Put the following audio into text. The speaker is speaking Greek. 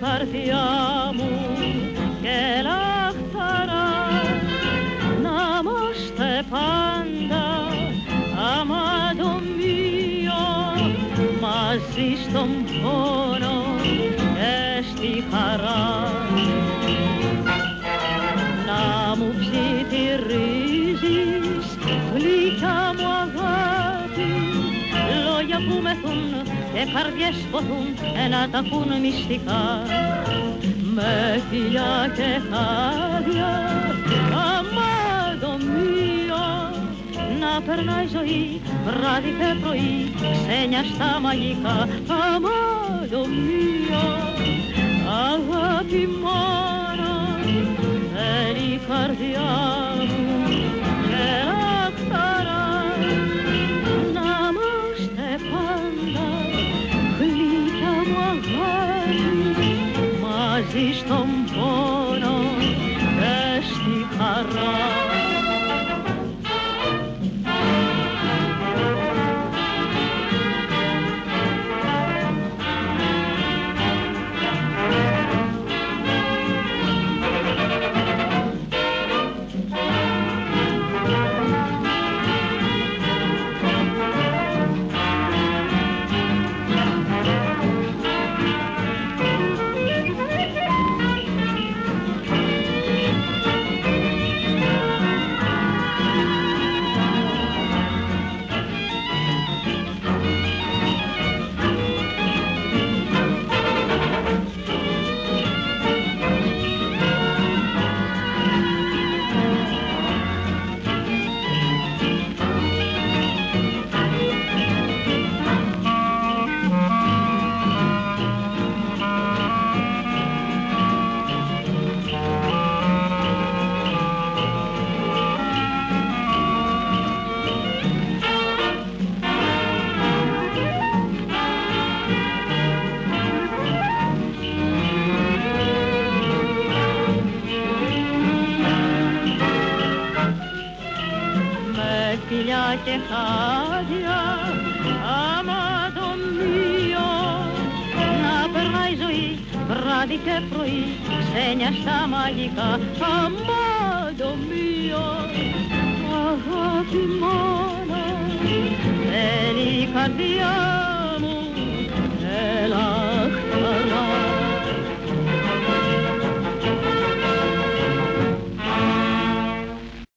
καρδιά μου και λαχταρά. Να είμαστε πάντα αμάτο μείο μαζί στον πόνο και στη χαρά λόγια που μεθούν και καρδιές ποθούν να τα ακούν μυστικά. Με φιλιά και χάδια αμάδομία να περνάει ζωή βράδυ και πρωί ξένια στα μαγικά. Αμάδομία αγάπη μόνο θέλει η καρδιά μαζί στον πόνο φιλιά και χάδια άμα το μείο να περνάει ζωή βράδυ και πρωί ξένια στα μαγικά άμα το μείο αγάπη μόνο θέλει η καρδιά